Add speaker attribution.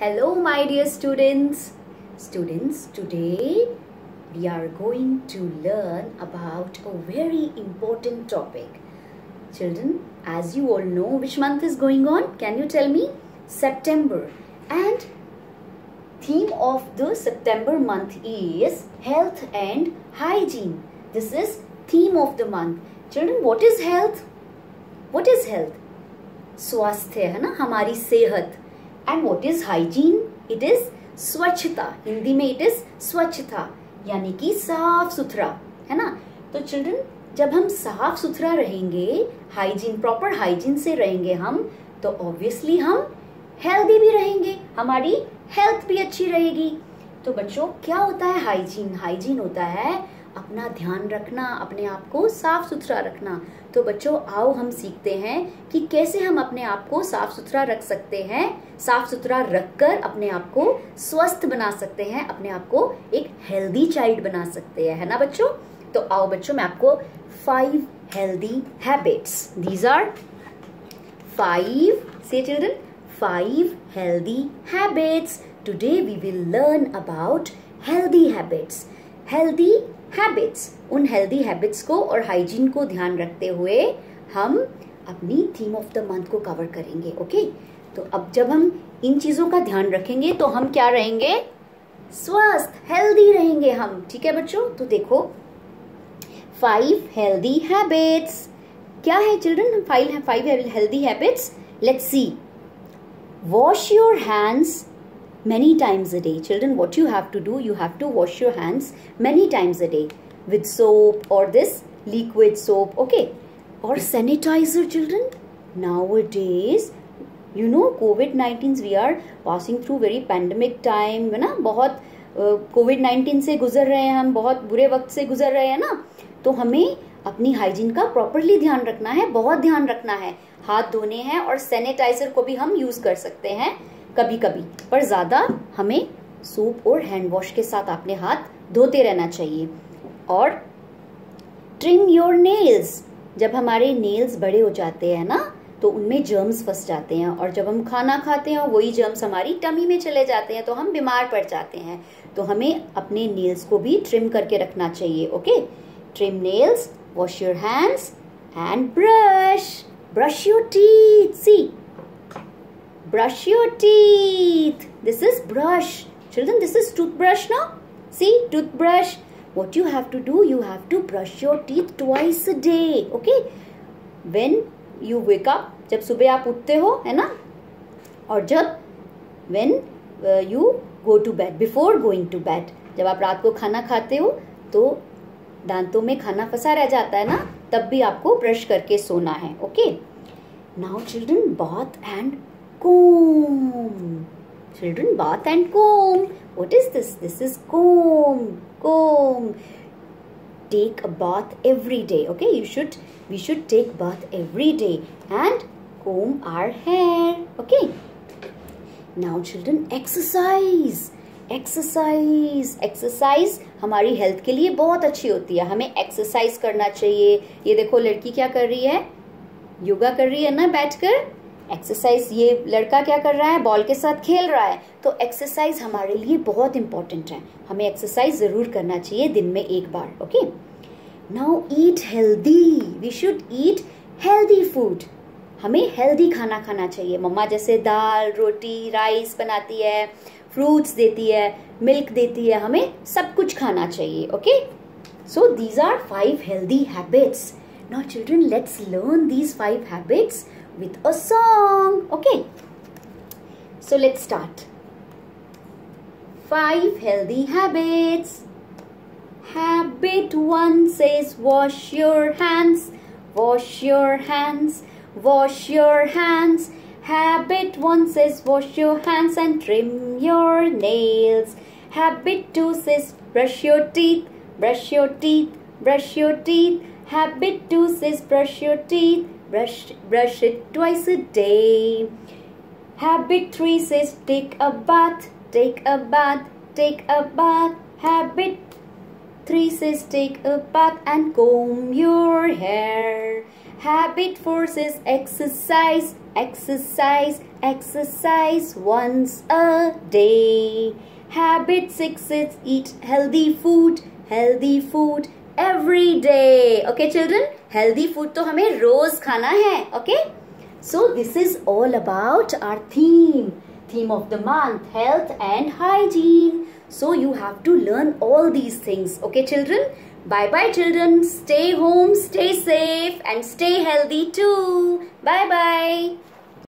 Speaker 1: Hello my dear students. Students, today we are going to learn about a very important topic. Children, as you all know, which month is going on? Can you tell me? September. And theme of the September month is health and hygiene. This is theme of the month. Children, what is health? What is health? Swasthya, hai na? Hamari sehat. And what is hygiene it is स्वच्छता हिंदी में it is स्वच्छता यानी कि साफ़ सुथरा है ना तो चिल्ड्रन जब हम साफ़ सुथरा रहेंगे हाइजीन प्रॉपर हाइजीन से रहेंगे हम तो ऑब्वियसली हम हेल्दी भी रहेंगे हमारी हेल्थ भी अच्छी रहेगी तो बच्चों क्या होता है हाइजीन हाइजीन होता है अपना ध्यान रखना, अपने आप को साफ़ सुथरा रखना। तो बच्चों, आओ हम सीखते हैं कि कैसे हम अपने आप को साफ़ सुथरा रख सकते हैं। साफ़ सुथरा रखकर अपने आप को स्वस्थ बना सकते हैं, अपने आप को एक हेल्दी चाइल्ड बना सकते हैं, है ना बच्चों? तो आओ बच्चों, मैं आपको five healthy habits these are five से children five healthy habits today we will learn about healthy habits healthy habits उन हेल्दी हैबिट्स को और हाइजीन को ध्यान रखते हुए हम अपनी थीम ऑफ़ द मंथ को कवर करेंगे ओके तो अब जब हम इन चीज़ों का ध्यान रखेंगे तो हम क्या रहेंगे? स्वस्थ हेल्दी रहेंगे हम, ठीक है बच्चों? तो देखो फाइव हेल्दी हैबिट्स क्या है children five five healthy habits let's see wash your hands many times a day. Children, what you have to do, you have to wash your hands many times a day with soap or this liquid soap, okay? Or sanitizer, children. Nowadays, you know, COVID-19, we are passing through very pandemic time, है ना बहुत Covid nineteen से गुजर रहे हैं हम बहुत बुरे वक्त से गुजर रहे हैं ना तो हमें अपनी हाइजीन का प्रॉपरली ध्यान रखना है बहुत ध्यान रखना है हाथ धोने हैं और सैनिटाइजर को भी हम यूज़ कर सकते हैं कभी कभी पर ज़्यादा हमें सूप और हैंड वॉश के साथ अपने हाथ धोते रहना चाहिए। और ट्रिम योर नेल्स। जब हमारे नेल्स बड़े हो जाते हैं ना तो उनमें जर्म्स फंस जाते हैं और जब हम खाना खाते हैं वही जर्म्स हमारी टमी में चले जाते हैं तो हम बीमार पड़ जाते हैं। तो हमें अपने नेल्स को भी ट्रिम करके रखना चाहिए, okay? Trim nails, wash your hands and brush. Brush your teeth. See. Brush your teeth this is brush children this is toothbrush now see toothbrush what you have to do you have to brush your teeth twice a day okay when you wake up जब सुबह आप उठते हो है ना और जब when uh, you go to bed before going to bed जब आप रात को खाना खाते हो तो दांतों में खाना फंसा रह जाता है ना तब भी आपको ब्रश करके सोना है okay now children bath and comb. Children, bath and comb. What is this? This is comb. Comb. Take a bath every day. Okay, you should. We should take bath every day and comb our hair. Okay. Now, children, exercise. Exercise exercise हमारी health के लिए बहुत अच्छी होती है हमें exercise करना चाहिए ये देखो लड़की क्या कर रही है योगा कर रही है ना बैठकर एक्सरसाइज ये लड़का क्या कर रहा है? बॉल के साथ खेल रहा है। तो एक्सरसाइज हमारे लिए बहुत इंपॉर्टेंट है। हमें एक्सरसाइज ज़रूर करना चाहिए दिन में एक बार okay now eat healthy we should eat healthy food हमें हेल्दी खाना खाना चाहिए। मम्मा जैसे दाल, रोटी राइस बनाती है फ्रूट्स देती है मिल्क देती है। हमें सब कुछ खाना चाहिए okay so these are five healthy habits now children let's learn these five habits with a song. Okay. So let's start. Five healthy habits. Habit one says wash your hands, wash your hands, wash your hands. Habit one says wash your hands and trim your nails. Habit two says brush your teeth, brush your teeth, brush your teeth. Habit two says brush your teeth, brush brush it twice a day. Habit 3 says take a bath take a bath take a bath. Habit 3 says take a bath and comb your hair. Habit 4 says exercise exercise exercise once a day. Habit six is eat healthy food, healthy food every day. Okay children, healthy food तो हमें रोज खाना है. Okay? So this is all about our theme. Theme of the month, health and hygiene. So you have to learn all these things. Okay children? Bye bye children. Stay home, stay safe and stay healthy too. Bye bye.